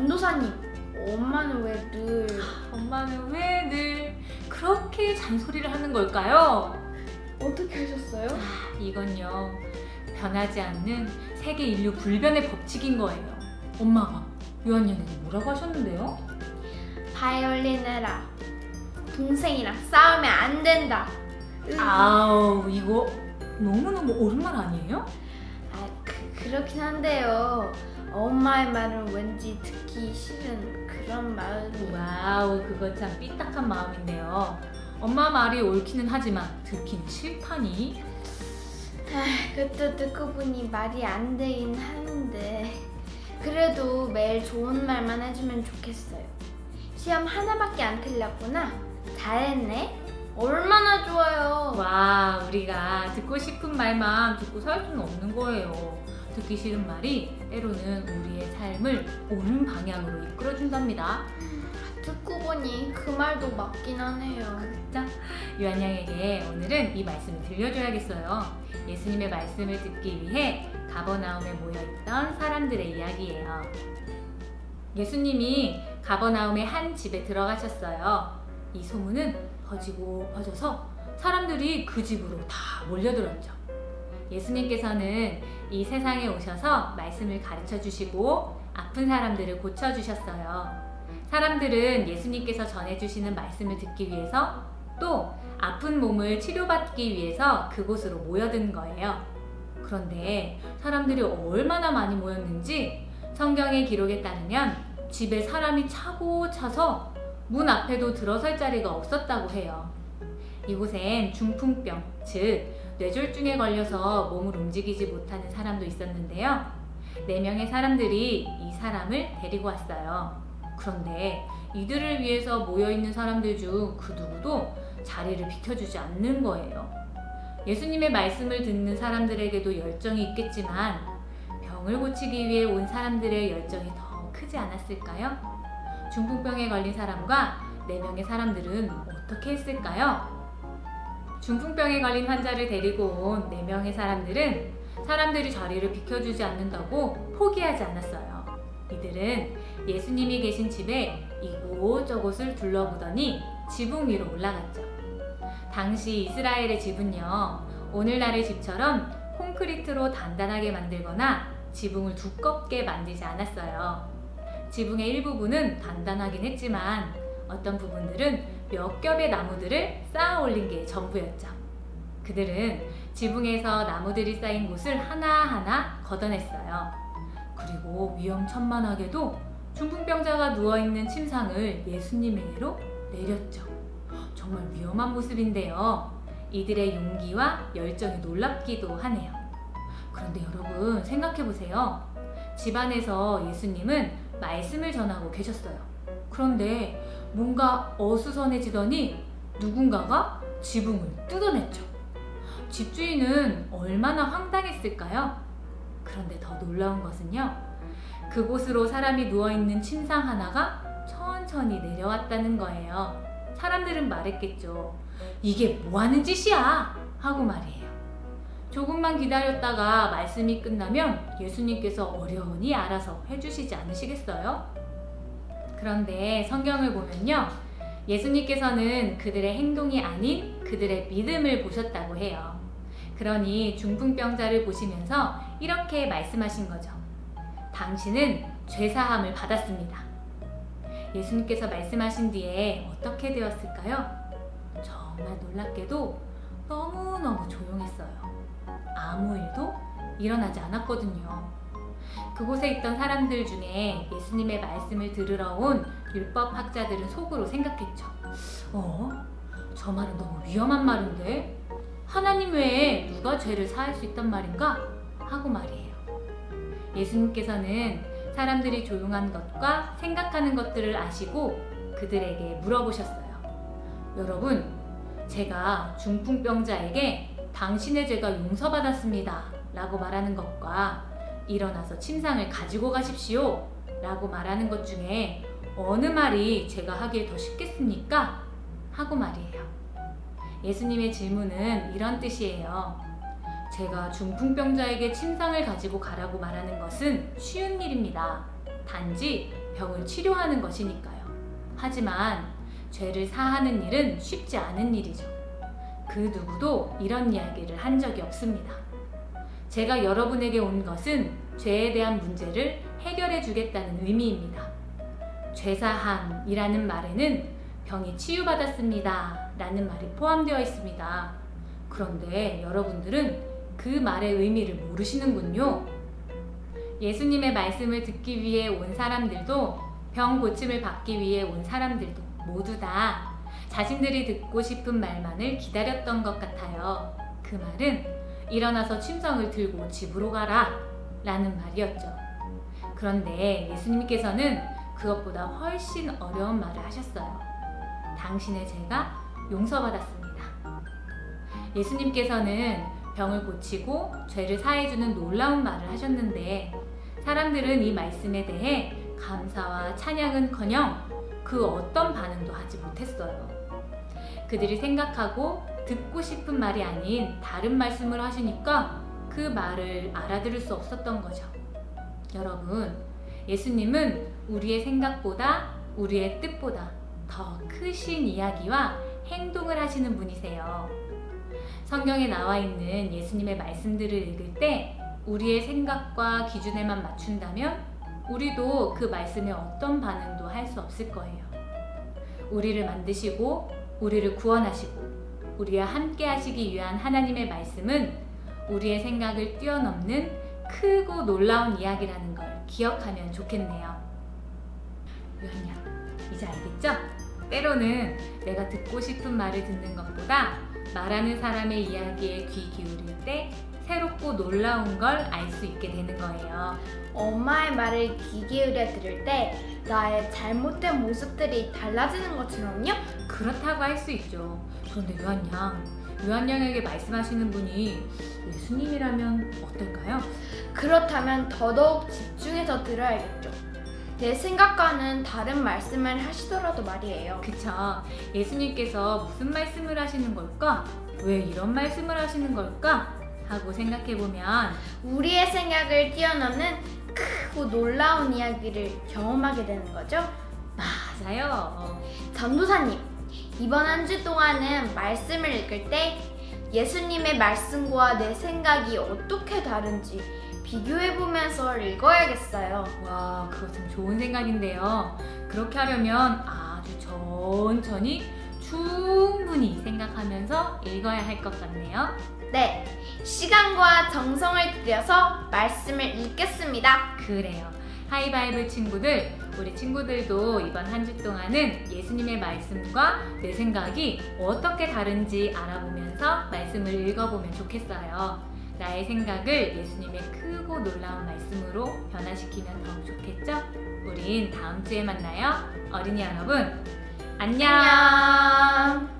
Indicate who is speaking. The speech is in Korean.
Speaker 1: 전도사님, 엄마는 왜 늘...
Speaker 2: 엄마는 왜 늘 그렇게 잔소리를 하는 걸까요?
Speaker 1: 어떻게 하셨어요?
Speaker 2: 이건요 변하지 않는 세계 인류 불변의 법칙인 거예요. 엄마가 유한양에게 뭐라고 하셨는데요?
Speaker 1: 바이올린 해라. 동생이랑 싸우면 안 된다. 으.
Speaker 2: 아우 이거 너무너무 옳은 말 아니에요?
Speaker 1: 아, 그, 그렇긴 한데요. 엄마의 말은 왠지 듣기 싫은 그런 마음이.
Speaker 2: 와우 그거 참 삐딱한 마음인데요. 엄마 말이 옳기는 하지만 듣기는 싫다니.
Speaker 1: 아, 그것도 듣고 보니 말이 안 되긴 하는데. 그래도 매일 좋은 말만 해주면 좋겠어요. 시험 하나밖에 안 틀렸구나. 잘했네. 얼마나 좋아요.
Speaker 2: 와 우리가 듣고 싶은 말만 듣고 살 수는 없는 거예요. 듣기 싫은 말이 때로는 우리의 삶을 옳은 방향으로 이끌어준답니다.
Speaker 1: 듣고 보니 그 말도 맞긴 하네요.
Speaker 2: 자, 유한양에게 오늘은 이 말씀을 들려줘야겠어요. 예수님의 말씀을 듣기 위해 가버나움에 모여있던 사람들의 이야기예요. 예수님이 가버나움의 한 집에 들어가셨어요. 이 소문은 퍼지고 퍼져서 사람들이 그 집으로 다 몰려들었죠. 예수님께서는 이 세상에 오셔서 말씀을 가르쳐 주시고 아픈 사람들을 고쳐 주셨어요. 사람들은 예수님께서 전해주시는 말씀을 듣기 위해서 또 아픈 몸을 치료받기 위해서 그곳으로 모여든 거예요. 그런데 사람들이 얼마나 많이 모였는지 성경의 기록에 따르면 집에 사람이 차고 차서 문 앞에도 들어설 자리가 없었다고 해요. 이곳엔 중풍병, 즉 뇌졸중에 걸려서 몸을 움직이지 못하는 사람도 있었는데요. 네 명의 사람들이 이 사람을 데리고 왔어요. 그런데 이들을 위해서 모여있는 사람들 중 그 누구도 자리를 비켜주지 않는 거예요. 예수님의 말씀을 듣는 사람들에게도 열정이 있겠지만 병을 고치기 위해 온 사람들의 열정이 더 크지 않았을까요? 중풍병에 걸린 사람과 네 명의 사람들은 어떻게 했을까요? 중풍병에 걸린 환자를 데리고 온네 명의 사람들은 사람들이 자리를 비켜주지 않는다고 포기하지 않았어요. 이들은 예수님이 계신 집에 이곳저곳을 둘러보더니 지붕 위로 올라갔죠. 당시 이스라엘의 집은요, 오늘날의 집처럼 콘크리트로 단단하게 만들거나 지붕을 두껍게 만들지 않았어요. 지붕의 일부분은 단단하긴 했지만 어떤 부분들은 몇 겹의 나무들을 쌓아 올린 게 전부였죠. 그들은 지붕에서 나무들이 쌓인 곳을 하나하나 걷어냈어요. 그리고 위험천만하게도 중풍병자가 누워있는 침상을 예수님에게로 내렸죠. 정말 위험한 모습인데요. 이들의 용기와 열정이 놀랍기도 하네요. 그런데 여러분 생각해보세요. 집안에서 예수님은 말씀을 전하고 계셨어요. 그런데 뭔가 어수선해지더니 누군가가 지붕을 뜯어냈죠. 집주인은 얼마나 황당했을까요? 그런데 더 놀라운 것은요. 그곳으로 사람이 누워있는 침상 하나가 천천히 내려왔다는 거예요. 사람들은 말했겠죠. 이게 뭐 하는 짓이야? 하고 말이에요. 조금만 기다렸다가 말씀이 끝나면 예수님께서 어려우니 알아서 해주시지 않으시겠어요? 그런데 성경을 보면요. 예수님께서는 그들의 행동이 아닌 그들의 믿음을 보셨다고 해요. 그러니 중풍병자를 보시면서 이렇게 말씀하신 거죠. 당신은 죄사함을 받았습니다. 예수님께서 말씀하신 뒤에 어떻게 되었을까요? 정말 놀랍게도 너무너무 조용했어요. 아무 일도 일어나지 않았거든요. 그곳에 있던 사람들 중에 예수님의 말씀을 들으러 온 율법학자들은 속으로 생각했죠. 어? 저 말은 너무 위험한 말인데? 하나님 외에 누가 죄를 사할 수 있단 말인가? 하고 말이에요. 예수님께서는 사람들이 조용한 것과 생각하는 것들을 아시고 그들에게 물어보셨어요. 여러분, 제가 중풍병자에게 당신의 죄가 용서받았습니다. 라고 말하는 것과 일어나서 침상을 가지고 가십시오. 라고 말하는 것 중에 어느 말이 제가 하기에 더 쉽겠습니까? 하고 말이에요. 예수님의 질문은 이런 뜻이에요. 제가 중풍병자에게 침상을 가지고 가라고 말하는 것은 쉬운 일입니다. 단지 병을 치료하는 것이니까요. 하지만 죄를 사하는 일은 쉽지 않은 일이죠. 그 누구도 이런 이야기를 한 적이 없습니다. 제가 여러분에게 온 것은 죄에 대한 문제를 해결해 주겠다는 의미입니다. 죄사함이라는 말에는 병이 치유받았습니다. 라는 말이 포함되어 있습니다. 그런데 여러분들은 그 말의 의미를 모르시는군요. 예수님의 말씀을 듣기 위해 온 사람들도 병 고침을 받기 위해 온 사람들도 모두 다 자신들이 듣고 싶은 말만을 기다렸던 것 같아요. 그 말은 일어나서 침성을 들고 집으로 가라 라는 말이었죠. 그런데 예수님께서는 그것보다 훨씬 어려운 말을 하셨어요. 당신의 죄가 용서받았습니다. 예수님께서는 병을 고치고 죄를 사해주는 놀라운 말을 하셨는데 사람들은 이 말씀에 대해 감사와 찬양은 커녕 그 어떤 반응도 하지 못했어요. 그들이 생각하고 듣고 싶은 말이 아닌 다른 말씀을 하시니까 그 말을 알아들을 수 없었던 거죠. 여러분, 예수님은 우리의 생각보다 우리의 뜻보다 더 크신 이야기와 행동을 하시는 분이세요. 성경에 나와 있는 예수님의 말씀들을 읽을 때 우리의 생각과 기준에만 맞춘다면 우리도 그 말씀에 어떤 반응도 할 수 없을 거예요. 우리를 만드시고 우리를 구원하시고 우리와 함께 하시기 위한 하나님의 말씀은 우리의 생각을 뛰어넘는 크고 놀라운 이야기라는 걸 기억하면 좋겠네요. 유한양, 이제 알겠죠? 때로는 내가 듣고 싶은 말을 듣는 것보다 말하는 사람의 이야기에 귀 기울일 때 새롭고 놀라운 걸 알 수 있게 되는 거예요.
Speaker 1: 엄마의 말을 귀 기울여 들을 때 나의 잘못된 모습들이 달라지는 것처럼요?
Speaker 2: 그렇다고 할 수 있죠. 그런데 유한양, 유한양에게 말씀하시는 분이 예수님이라면 어떨까요?
Speaker 1: 그렇다면 더더욱 집중해서 들어야겠죠. 내 생각과는 다른 말씀을 하시더라도 말이에요.
Speaker 2: 그쵸. 예수님께서 무슨 말씀을 하시는 걸까? 왜 이런 말씀을 하시는 걸까? 하고 생각해보면
Speaker 1: 우리의 생각을 뛰어넘는 크고 놀라운 이야기를 경험하게 되는 거죠.
Speaker 2: 맞아요.
Speaker 1: 전도사님, 이번 한 주 동안은 말씀을 읽을 때 예수님의 말씀과 내 생각이 어떻게 다른지 비교해보면서 읽어야겠어요.
Speaker 2: 와, 그거 참 좋은 생각인데요. 그렇게 하려면 아주 천천히 충분히 생각하면서 읽어야 할 것 같네요.
Speaker 1: 네, 시간과 정성을 들여서 말씀을 읽겠습니다.
Speaker 2: 그래요. 하이바이블 친구들, 우리 친구들도 이번 한 주 동안은 예수님의 말씀과 내 생각이 어떻게 다른지 알아보면서 말씀을 읽어보면 좋겠어요. 나의 생각을 예수님의 크고 놀라운 말씀으로 변화시키면 더욱 좋겠죠? 우린 다음 주에 만나요. 어린이 여러분, 안녕.
Speaker 1: 안녕.